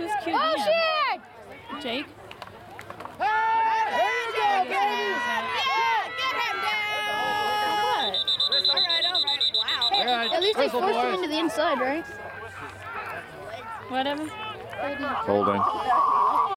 Who's cute? Oh, shit! Jake? Hey, here you go, babies! Yeah, get him down! What? All right, all right. Wow. Hey, at least they forced him into the inside, right? Whatever. Holding.